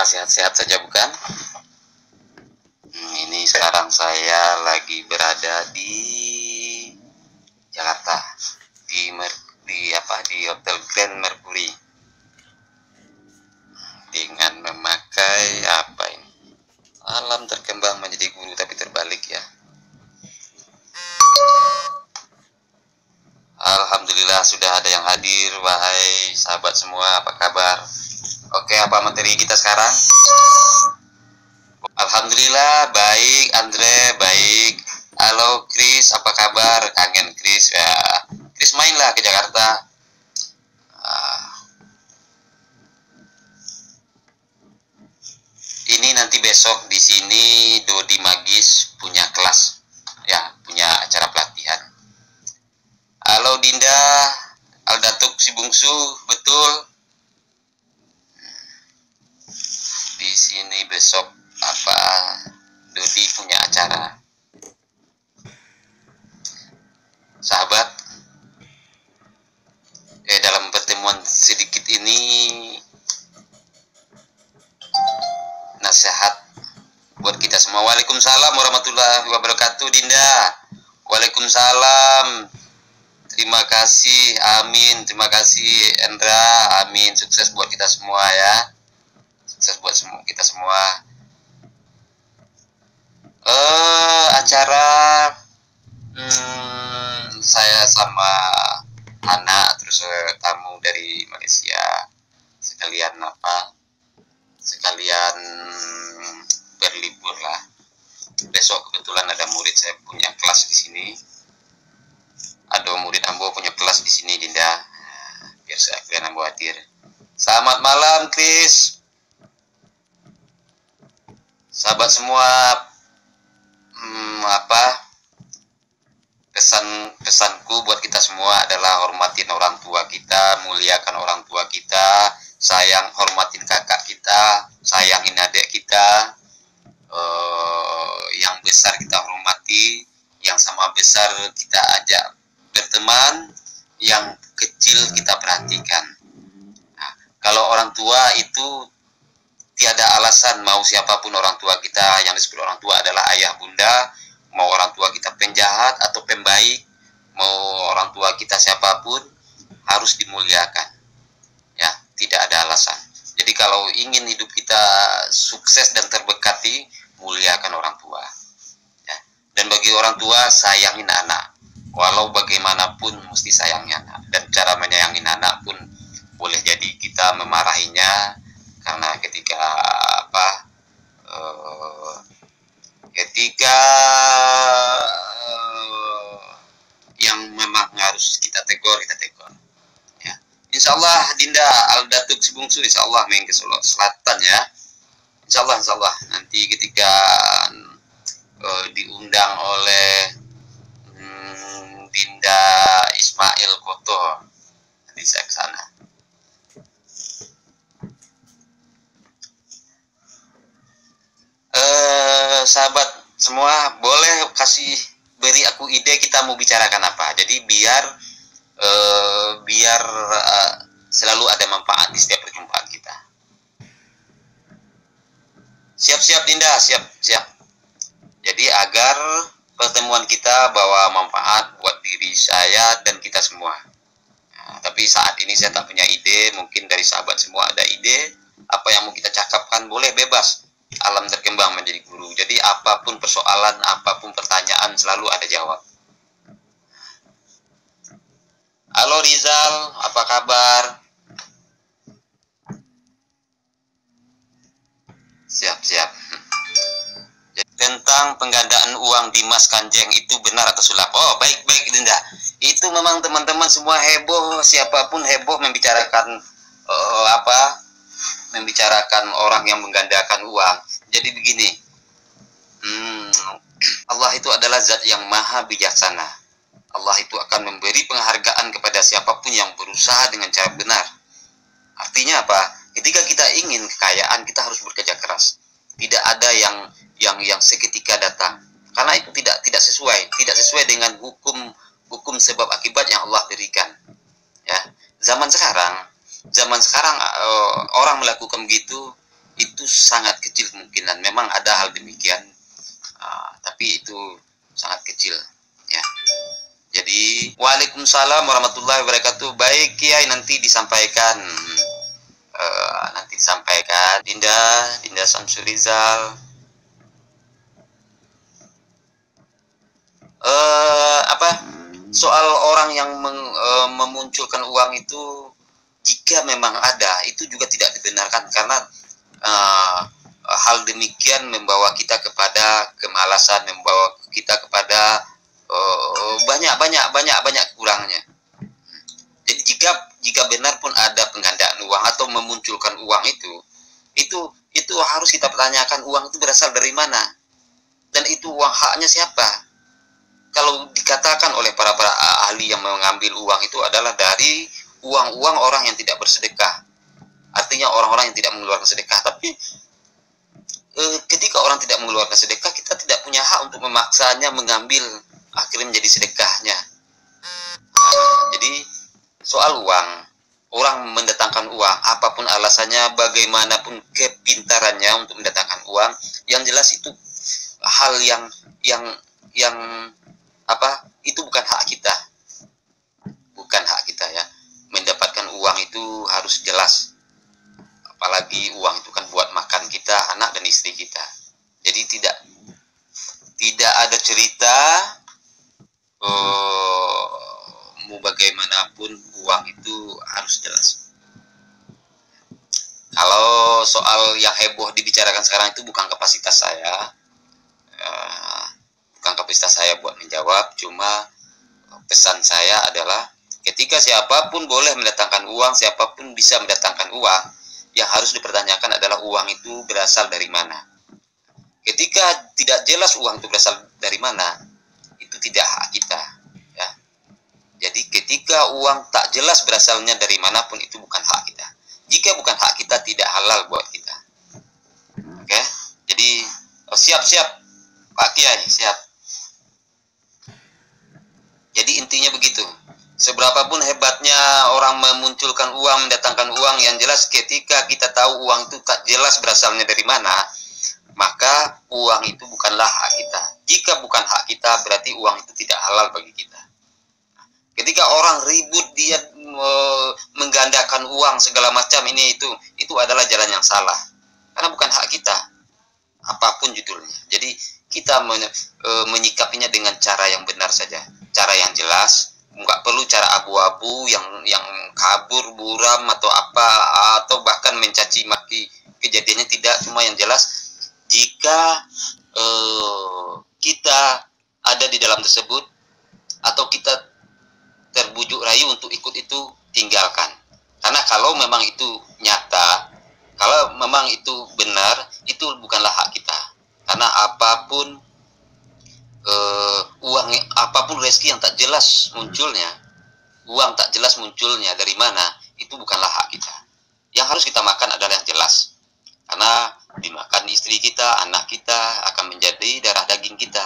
Sehat-sehat saja bukan? Hmm, ini sekarang saya lagi berada di Jakarta di Mer di apa di Hotel Grand Mercury dengan memakai apa ini? Alam terkembang menjadi guru tapi terbalik ya. Alhamdulillah sudah ada yang hadir wahai sahabat semua apa kabar Oke apa materi kita sekarang? Alhamdulillah baik Andre baik. Halo Chris apa kabar? Kangen Chris. Ya Chris mainlah ke Jakarta. Ah. ini nanti besok di sini Dodi Magis punya kelas. Ya punya acara pelatihan. Halo Dinda, Aldatuk si bungsu, betul. Di sini besok apa Dodi punya acara. Sahabat, eh dalam pertemuan sedikit ini nasihat buat kita semua. Waalaikumsalam warahmatullahi wabarakatuh, Dinda. Waalaikumsalam. Terima kasih, amin. Terima kasih, Endra, amin. Sukses buat kita semua ya. Sukses buat semua kita semua. Eh, acara hmm, saya sama anak terus eh, tamu dari Malaysia sekalian apa? Sekalian berlibur lah. Besok kebetulan ada murid saya punya kelas di sini ada murid Ambo punya kelas di sini Dinda biar sekalian Ambo hadir selamat malam Chris sahabat semua hmm, apa pesan pesanku buat kita semua adalah hormatin orang tua kita muliakan orang tua kita sayang hormatin kakak kita sayangin adik kita uh, yang besar kita hormati yang sama besar kita ajak berteman yang kecil kita perhatikan. Nah, kalau orang tua itu tiada alasan mau siapa pun orang tua kita yang disebut orang tua adalah ayah bunda, mau orang tua kita penjahat atau pembaik, mau orang tua kita siapa pun harus dimuliakan. Ya, tidak ada alasan. Jadi kalau ingin hidup kita sukses dan terberkati, muliakan orang tua. Ya. Dan bagi orang tua sayangin anak walau bagaimanapun mesti sayangnya anak dan cara menyayangi anak pun boleh jadi kita memarahinya karena ketika apa uh, ketika uh, yang memang harus kita tegur kita tegur. Ya. Insya Allah Dinda Al Datuk Sebungsu Insya Allah main ke Solo Selatan ya. Insya Allah Insya Allah nanti ketika uh, diundang oleh kasih beri aku ide kita mau bicarakan apa. Jadi biar eh, biar eh, selalu ada manfaat di setiap perjumpaan kita. Siap-siap Dinda. Siap siap. Jadi agar pertemuan kita bawa manfaat buat diri saya dan kita semua. Nah, tapi saat ini saya tak punya ide, mungkin dari sahabat semua ada ide, apa yang mau kita cakapkan boleh bebas. Alam terkembang menjadi guru. Jadi apa pun persoalan, apa pun pertanyaan selalu ada jawab. Halo Rizal, apa kabar? Siap, siap tentang penggandaan uang Dimas Kanjeng itu benar atau sulap? Oh, baik baik Linda. Itu memang teman-teman semua heboh, siapa pun heboh membicarakan uh, apa? Membicarakan orang yang menggandakan uang. Jadi begini. Hmm, Allah itu adalah zat yang maha bijaksana. Allah itu akan memberi penghargaan kepada siapa pun yang berusaha dengan cara benar. Artinya apa? Ketika kita ingin kekayaan, kita harus bekerja keras. Tidak ada yang yang yang seketika datang. karena itu tidak tidak sesuai tidak sesuai dengan hukum hukum sebab akibat yang Allah berikan ya zaman sekarang zaman sekarang uh, orang melakukan begitu itu sangat kecil kemungkinan. Memang ada hal demikian uh, tapi itu sangat kecil ya. Jadi waalaikumsalam warahmatullahi wabarakatuh. Baik kiai nanti disampaikan uh, nanti disampaikan. Dinda Dinda Samsurizal. Uh, apa? Soal orang yang meng, uh, memunculkan uang itu jika memang ada itu juga tidak dibenarkan karena uh, hal demikian membawa kita kepada kemalasan membawa kita kepada uh, banyak banyak banyak banyak kurangnya. Jadi jika jika benar pun ada penggandaan uang atau memunculkan uang itu itu itu harus kita pertanyakan uang itu berasal dari mana dan itu uang haknya siapa. Kalau dikatakan oleh para para ahli yang mengambil uang itu adalah dari uang-uang orang yang tidak bersedekah. Artinya orang-orang yang tidak mengeluarkan sedekah. Tapi e, ketika orang tidak mengeluarkan sedekah, kita tidak punya hak untuk memaksanya mengambil akhirnya menjadi sedekahnya. Jadi soal uang, orang mendatangkan uang, apa pun alasannya, bagaimanapun kepintarannya untuk mendatangkan uang, yang jelas itu hal yang yang yang apa itu bukan hak kita bukan hak kita ya uang itu harus jelas. Apalagi uang itu kan buat makan kita anak dan istri kita. Jadi tidak tidak ada cerita uh, mau bagaimanapun uang itu harus jelas. Kalau soal yang heboh dibicarakan sekarang itu bukan kapasitas saya. Uh, bukan kapasitas saya buat menjawab cuma pesan saya adalah ketika siapa pun boleh mendatangkan uang siapa pun bisa mendatangkan uang yang harus dipertanyakan adalah uang itu berasal dari mana. Ketika tidak jelas uang itu berasal dari mana itu tidak hak kita ya. Jadi ketika uang tak jelas berasalnya dari mana pun itu bukan hak kita. Jika bukan hak kita tidak halal buat kita. Oke? Jadi siap-siap Pak Kiai siap. Jadi intinya begitu. Seberapapun hebatnya orang memunculkan uang, mendatangkan uang yang jelas ketika kita tahu uang itu tak jelas berasalnya dari mana, maka uang itu bukanlah hak kita. Jika bukan hak kita, berarti uang itu tidak halal bagi kita. Ketika orang ribut dia menggandakan uang segala macam ini itu, itu adalah jalan yang salah. Karena bukan hak kita. Apa pun judulnya. Jadi kita menyikapinya dengan cara yang benar saja cara yang jelas nggak perlu cara abu-abu yang yang kabur buram atau apa atau bahkan mencaci maki. Kejadiannya tidak cuma yang jelas. Jika uh, kita ada di dalam tersebut atau kita terbujuk rayu untuk ikut itu tinggalkan. Karena kalau memang itu nyata kalau memang itu benar itu bukanlah hak kita. Karena apa pun uh, uang apa pun rezeki yang tak jelas munculnya. Uang tak jelas munculnya dari mana itu bukanlah hak kita. Yang harus kita makan adalah yang jelas. Karena dimakan istri kita anak kita akan menjadi darah daging kita.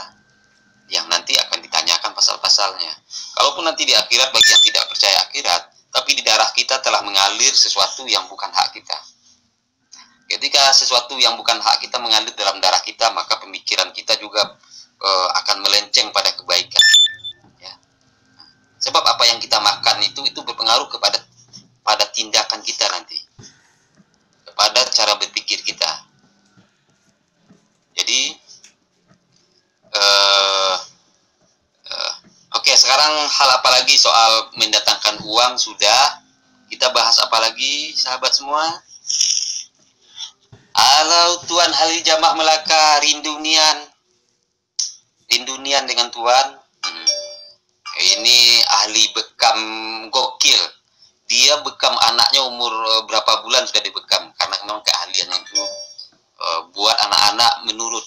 Yang nanti akan ditanyakan pasal-pasalnya. Kalaupun nanti di akhirat bagi yang tidak percaya akhirat tapi di darah kita telah mengalir sesuatu yang bukan hak kita. Ketika sesuatu yang bukan hak kita mengalir dalam darah kita maka pemikiran kita juga uh, akan melenceng pada kebaikan. Ya. Sebab apa yang kita makan itu itu berpengaruh kepada pada tindakan kita nanti, kepada cara berpikir kita. Jadi, uh, uh, oke okay, sekarang hal apa lagi soal mendatangkan uang sudah kita bahas apa lagi sahabat semua? Halo Tuan Halil Jamah Melaka Rindunian Indunian dengan Tuhan. Hmm. ini ahli bekam gokil. Dia bekam anaknya umur uh, berapa bulan sudah dibekam? Karena memang keahliannya itu uh, buat anak-anak menurut.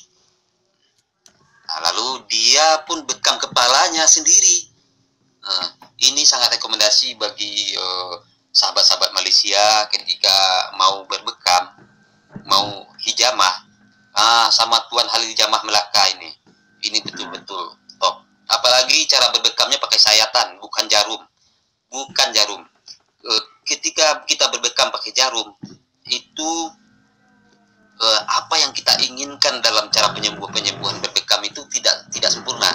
Nah, lalu dia pun bekam kepalanya sendiri. Uh, ini sangat rekomendasi bagi sahabat-sahabat Malaysia ketika mau berbekam mau hijamah. Ah, sama Tuan Halil Jamah Melaka ini ini betul-betul. Top apalagi cara berbekamnya pakai sayatan bukan jarum. Bukan jarum. Uh, ketika kita berbekam pakai jarum itu uh, apa yang kita inginkan dalam cara penyembuhan penyembuhan berbekam itu tidak tidak sempurna.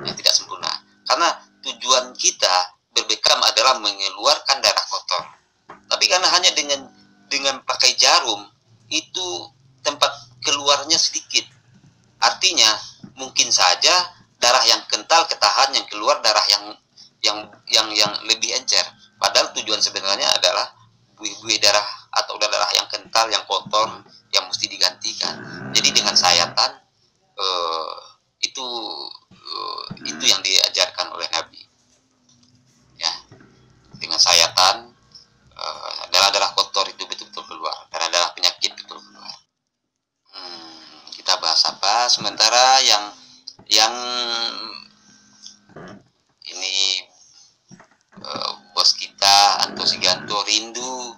Ya, tidak sempurna. Karena tujuan kita berbekam adalah mengeluarkan darah kotor. Tapi karena hanya dengan dengan pakai jarum itu tempat keluarnya sedikit. Artinya mungkin saja darah yang kental ketahan yang keluar darah yang yang yang yang lebih encer. Padahal tujuan sebenarnya adalah buih-buih darah atau darah yang kental yang kotor yang mesti digantikan. Jadi dengan sayatan uh, itu uh, itu yang diajarkan oleh Nabi. Ya. Dengan sayatan uh, darah-darah kotor itu betul-betul keluar darah-darah penyakit betul keluar hmm, kita sementara yang yang ini uh, bos kita Anto Siganto rindu.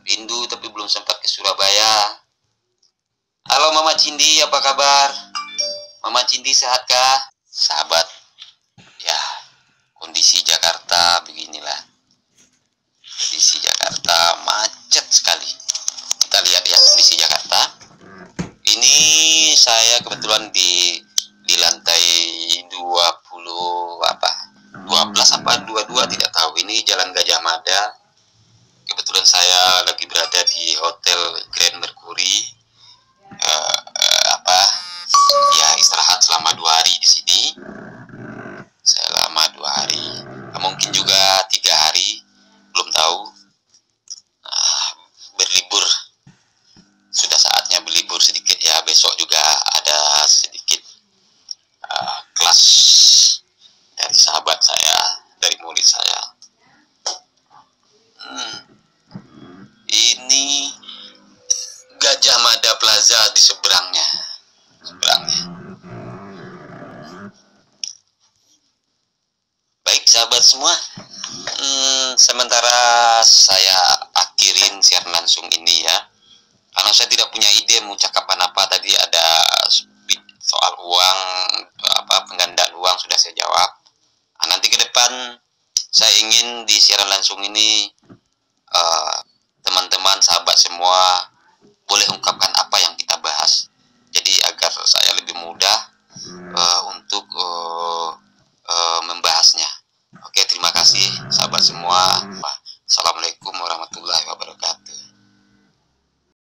Rindu tapi belum sempat ke Surabaya. Halo Mama Cindi apa kabar? Mama Cindi sehatkah sahabat ya kondisi Jakarta beginilah kondisi Jakarta macet sekali kita lihat ya kondisi Jakarta ini saya kebetulan di lantai 20 apa 12 apa 22 tidak tahu ini Jalan Gajah Mada kebetulan saya lagi berada di Hotel Grand Mercury uh, uh, apa ya istirahat selama dua hari di sini selama dua hari mungkin juga tiga hari belum tahu uh, berlibur sudah saatnya berlibur sedikit ya besok juga ada sedikit uh, kelas dari sahabat saya dari murid saya hmm. ini Gajah Mada Plaza di seberangnya seberangnya baik sahabat semua hmm, sementara saya akhirin siaran langsung ini ya. Karena saya tidak punya ide mau cakapan apa tadi ada soal uang apa penggandaan uang sudah saya jawab. Nah, nanti ke depan saya ingin di siaran langsung ini eh, teman-teman uh, sahabat semua boleh ungkapkan apa yang kita bahas. Jadi agar saya lebih mudah uh, untuk uh, uh, membahasnya Oke, terima kasih sahabat semua. Assalamualaikum warahmatullahi wabarakatuh.